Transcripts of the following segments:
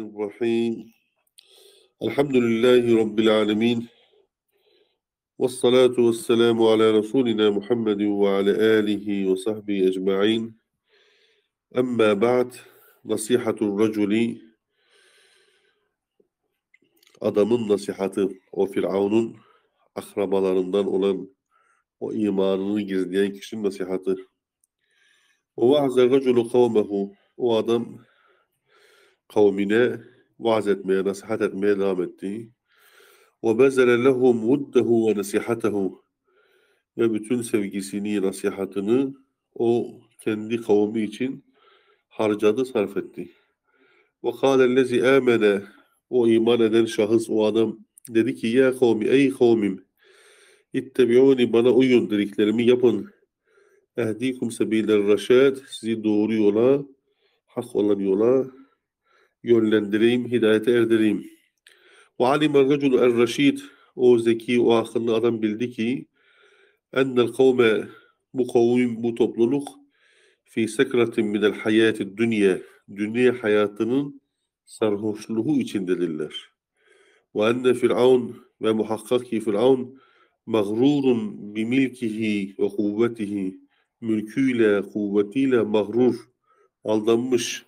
الرحيم الحمد لله رب العالمين والصلاة والسلام على رسولنا محمد وعلى آله وصحبه أجمعين أما بعد نصيحة الرجل adamın nasihatı o Firavun'un akrabalarından olan o imanını gizleyen kişinin nasihatı. O va'ze raculu kavmehu o adam kavmine vaaz etmeye, nasihat etmeye devam etti. Ve bezele lehum vuddehu ve nasihatehu ve bütün sevgisini, nasihatını o kendi kavmi için harcadı, sarf etti. Ve kâlellezi âmene o iman eden şahıs, o adam dedi ki ya kavmi, ey kavmim ittebi'uni bana uyun dediklerimi yapın. Ehdikum sebiler reşad sizi doğru yola, hak olan yola yönlendireyim, hidayete erdireyim. Ve alimer raculu er reşid o zeki, o akıllı adam bildi ki ennel kavme bu kavim, bu topluluk fi sekratin minel hayati dünya dünya hayatının sarhoşluğu içindedirler. Ve enne firavun ve muhakkak ki firavun mağrurun bimilkihi ve kuvvetihi mülküyle, kuvvetiyle mağrur, aldanmış.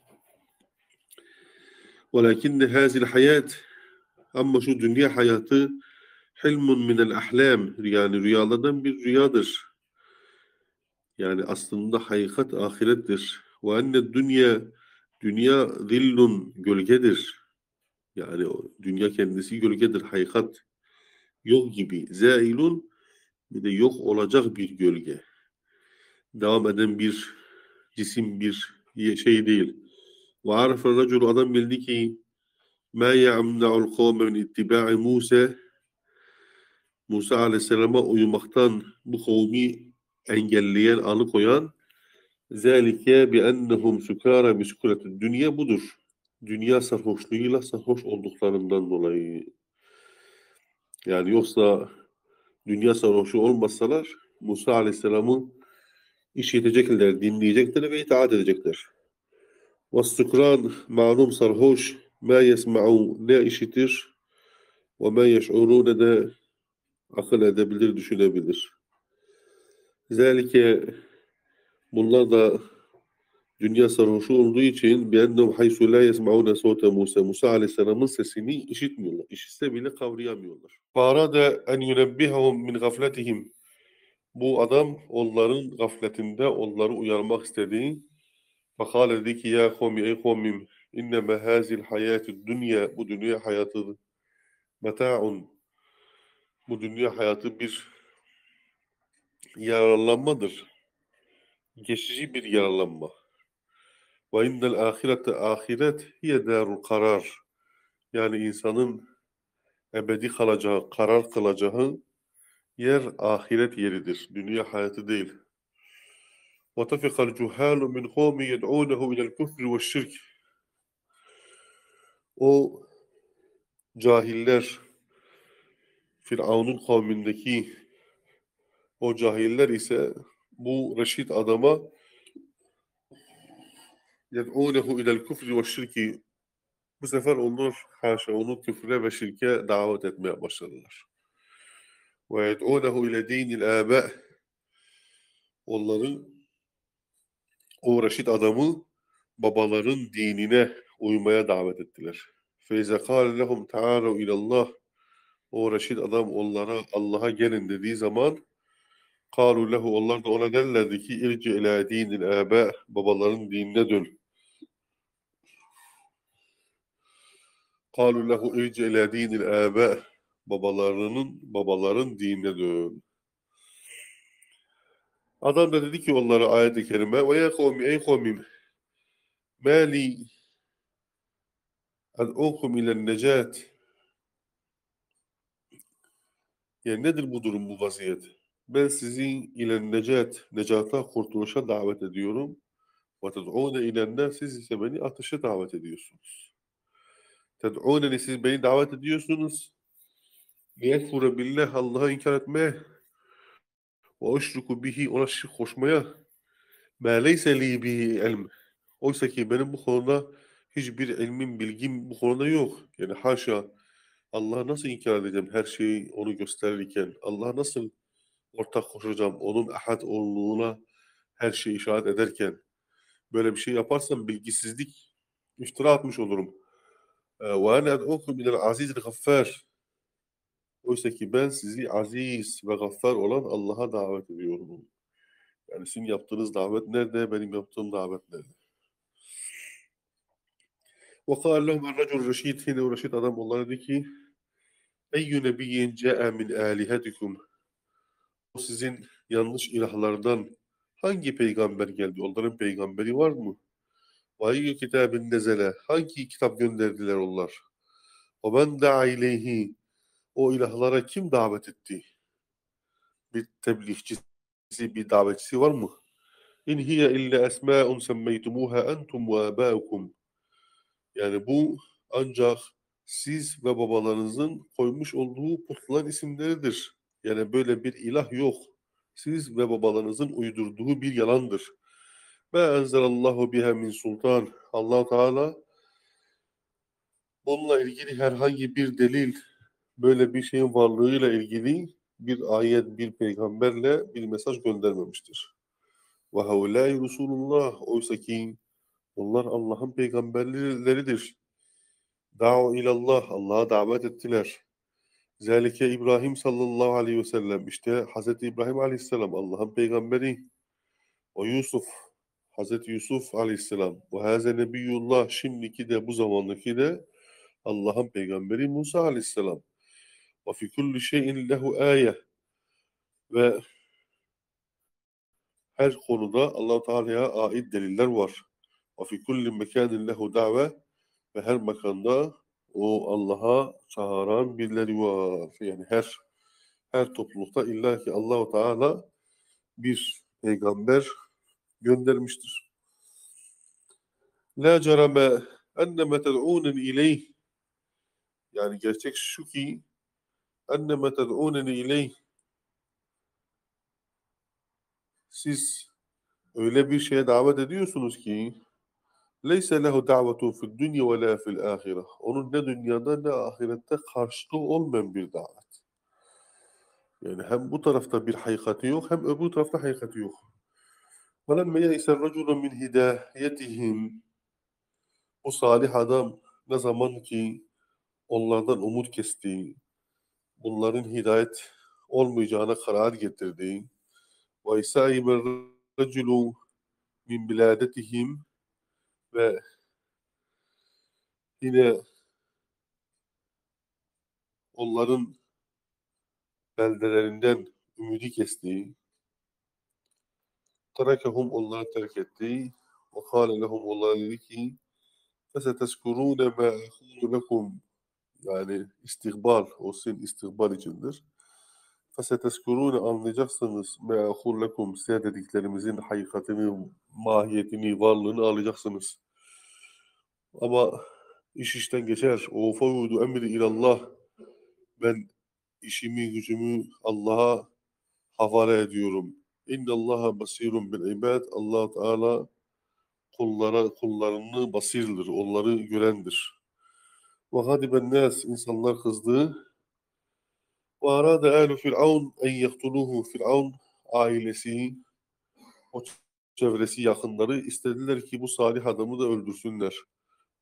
Velakinne hazil hayat ama şu dünya hayatı hilmun minel ahlam yani rüyalardan bir rüyadır. Yani aslında hakikat ahirettir. Ve enne dünya dünya zillun gölgedir. Yani dünya kendisi gölgedir. Hakikat yok gibi. Zailun bir de yok olacak bir gölge. Devam eden bir cisim, bir şey değil. Arafa racul adam bildi ki ma ya'mna'ul kavme min ittiba'i Musa aleyhisselama uyumaktan bu kavmi engelleyen, alıkoyan Zalike bi ennehum sukara bi sukuretid dünya budur. Dünya sarhoşluğuyla sarhoş olduklarından dolayı. Yani yoksa dünya sarhoşu olmasalar Musa Aleyhisselam'ı işitecekler, dinleyecekler ve itaat edecekler. Ve sukran malum sarhoş ma yesma'u ne işitir ve ma yeş'uru ne de akıl edebilir, düşünebilir. Zalike Bunlar da dünya sarhoşu olduğu için بِأَنَّهُمْ حَيْسُ لَا يَسْمَعُونَ صَوْتَ Musa Musa Aleyhisselam'ın sesini işitmiyorlar. İşitse bile kavrayamıyorlar. فَارَادَ أَنْ يُنَبِّهَهُمْ مِنْ غَفْلَتِهِمْ Bu adam onların gafletinde onları uyarmak istedi. Fakale dedi ki ya kavmi ey kavmim inneme hazil hayatü dünya bu dünya hayatı meta'un bu dünya hayatı bir yararlanmadır. Geçici bir yararlanma. Ve indel ahirete ahiret hiye darul karar. Yani insanın ebedi kalacağı, karar kılacağı yer ahiret yeridir. Dünya hayatı değil. وَتَفِقَ الْجُهَالُ مِنْ قَوْمِ يَدْعُونَهُ اِلَى الْكُفْرِ وَالشِّرْكِ O cahiller, Firavun'un kavmindeki o cahiller ise bu reşit adama yed'ûnehu ilel küfri ve şirki bu sefer onlar haşa onu küfre ve şirke davet etmeye başladılar. Ve yed'ûnehu ile dinil âbe onları o reşit adamı babaların dinine uymaya davet ettiler. Feyze kâle lehum ta'âlu ilallah o reşit adam onlara Allah'a gelin dediği zaman Kalu lehu onlar da ona derlerdi ki irci ila dinil abe babaların dinine dön. Kalu lehu irci ila dinil abe babalarının babaların dinine dön. Adam da dedi ki onlara ayet-i kerime ve ya kavmi ey kavmim mali ad'ukum ile necat yani nedir bu durum bu vaziyet? Ben sizi ile necat, necata, kurtuluşa davet ediyorum. Ve ted'ûne ilenler siz ise beni ateşe davet ediyorsunuz. Ted'ûneni siz beni davet ediyorsunuz. Liyekfure billah Allah'a inkar etmeye ve eşruku bihi ona şirk koşmaya ma leyse li bihi ilm. Oysa ki benim bu konuda hiçbir ilmin, bilgim bu konuda yok. Yani haşa Allah'ı nasıl inkar edeceğim her şeyi onu gösterirken? Allah'a nasıl ortak koşacağım onun ahad olduğuna her şeyi işaret ederken? Böyle bir şey yaparsam bilgisizlik iftira atmış olurum. Ve ene ed'ukum minel azizil gaffar. Oysa ki ben sizi aziz ve gaffar olan Allah'a davet ediyorum. Yani sizin yaptığınız davet nerede, benim yaptığım davet nerede? وقال لهم الرجل الرشيد هنا ورشيد adam onlara dedi ki Eyyü nebiyyin ce'e min alihetikum O sizin yanlış ilahlardan hangi peygamber geldi? Onların peygamberi var mı? Ve eyyü kitabin nezele Hangi kitap gönderdiler onlar? O ben da'a ileyhi o ilahlara kim davet etti? Bir tebliğçisi, bir davetçisi var mı? İn hiye illa esma'un semmeytumuha entum ve abâukum yani bu ancak siz ve babalarınızın koymuş olduğu putların isimleridir. Yani böyle bir ilah yok. Siz ve babalarınızın uydurduğu bir yalandır. Ve enzelallahu biha min sultan. allah Teala bununla ilgili herhangi bir delil, böyle bir şeyin varlığıyla ilgili bir ayet, bir peygamberle bir mesaj göndermemiştir. Ve haulâi Resulullah. Oysa ki onlar Allah'ın peygamberleridir. Da'u ilallah, Allah'a davet ettiler. Zelike İbrahim sallallahu aleyhi ve sellem. İşte Hazreti İbrahim aleyhisselam Allah'ın peygamberi. O Yusuf, Hazreti Yusuf aleyhisselam. Bu haze nebiyullah. Şimdiki de bu zamandaki de Allah'ın peygamberi Musa aleyhisselam. Fi kulli şeyin lehu ayet. Ve her konuda Allah Teala'ya ait deliller var. Ve fi kulli mekanin lehu da've ve her makanda o Allah'a çağıran birileri var. Yani her her toplulukta illa ki Allahu Teala bir peygamber göndermiştir. La cerame enneme ted'unen ileyh yani gerçek şu ki enneme ted'unen ileyh siz öyle bir şeye davet ediyorsunuz ki Leyse lehu da'vetun fid dünya ve la fil ahire. Onun ne dünyada ne ahirette karşılığı olmayan bir davet. Yani hem bu tarafta bir hakikati yok hem öbür tarafta hakikati yok. وَلَمَّ يَيْسَ الرَّجُلُ مِنْ هِدَايَتِهِمْ Bu salih adam ne zaman ki onlardan umut kesti, bunların hidayet olmayacağına karar getirdi. Ve isaiber raculu min biladetihim ve yine onların beldelerinden ümidi kestiği tarakahum onları terk etti ve kâle lehum onlara dedi ki feseteskurûne mâ ehûdu lekum yani istikbal, o sizin istikbal içindir. Feseteskurûne anlayacaksınız ehûlu lekum size dediklerimizin hakikatini, mahiyetini, varlığını alacaksınız. Ama iş işten geçer. O fevudu emri ilallah. Ben işimi gücümü Allah'a havale ediyorum. İnne Allaha basirun bil ibad. Allah Teala kullara kullarını basirdir. Onları görendir. Ve hadiben nas insanlar kızdı. Ve arada ahlu firavun en yektuluhu firavun ailesi o çevresi yakınları istediler ki bu salih adamı da öldürsünler.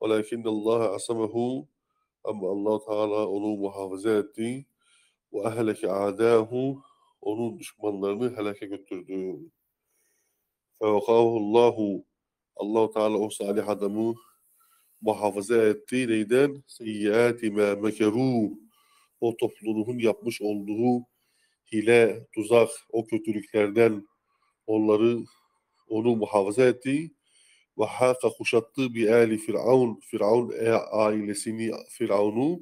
Velakin Allah asamehu ama Allah Teala onu muhafaza etti ve ehleke adahu onun düşmanlarını helake götürdü. Fevakahu Allahu Allah Teala o salih adamı muhafaza etti. Neyden? Seyyati ma mekeru o topluluğun yapmış olduğu hile, tuzak, o kötülüklerden onları onu muhafaza etti ve haka kuşattığı bir ali Firavun, Firavun e, ailesini, Firavun'u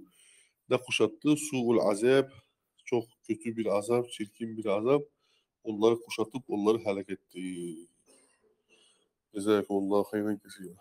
da kuşattığı su'ul azab, çok kötü bir azap, çirkin bir azap, onları kuşatıp onları helak etti. Cezakumullahu hayran kesiyor.